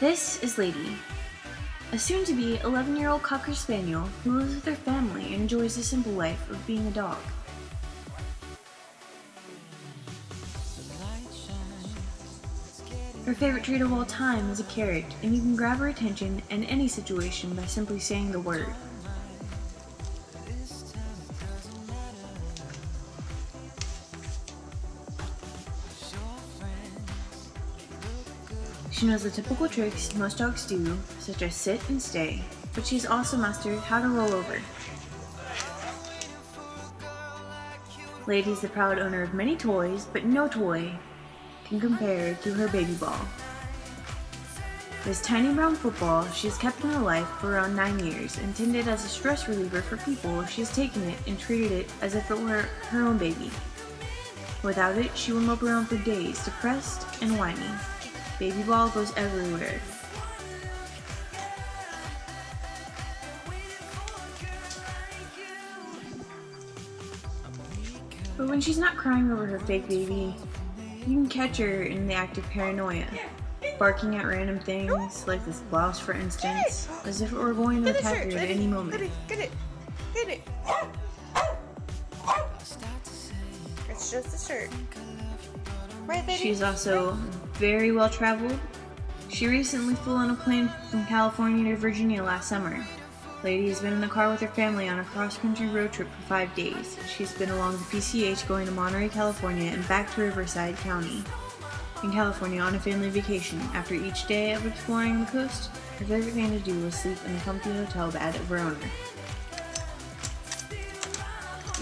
This is Lady, a soon to be 11 year old Cocker Spaniel who lives with her family and enjoys the simple life of being a dog. Her favorite treat of all time is a carrot, and you can grab her attention in any situation by simply saying the word. She knows the typical tricks most dogs do, such as sit and stay, but she's also mastered how to roll over. Lady's the proud owner of many toys, but no toy can compare to her baby ball. This tiny brown football she has kept in her life for around 9 years, intended as a stress reliever for people, she has taken it and treated it as if it were her own baby. Without it, she will mope around for days, depressed and whiny. Baby ball goes everywhere. But when she's not crying over her fake baby, you can catch her in the act of paranoia, barking at random things, like this blouse for instance, as if it were going to attack her at any moment. Get it, get it. It's just a shirt. She's also very well traveled. She recently flew on a plane from California to Virginia last summer. Lady has been in the car with her family on a cross-country road trip for five days. She's been along the PCH going to Monterey, California and back to Riverside County in California on a family vacation. After each day of exploring the coast, her favorite thing to do was sleep in the comfy hotel bed of her owner.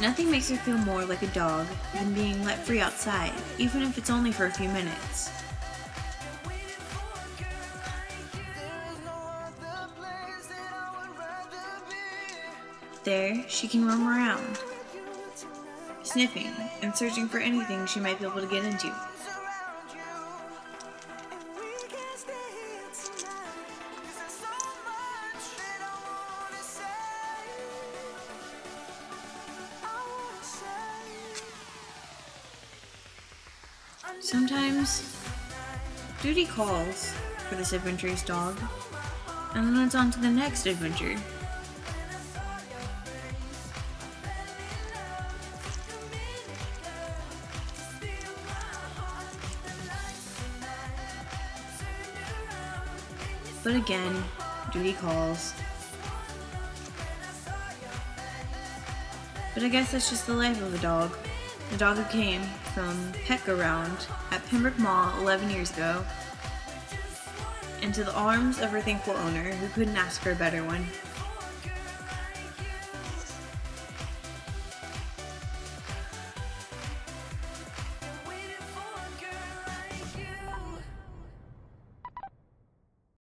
Nothing makes her feel more like a dog than being let free outside, even if it's only for a few minutes. There, she can roam around, sniffing and searching for anything she might be able to get into. Sometimes, duty calls for this adventurous dog, and then it's on to the next adventure. But again, duty calls. But I guess that's just the life of a dog. A dog who came from Peck Around at Pembroke Mall 11 years ago into the arms of her thankful owner who couldn't ask for a better one.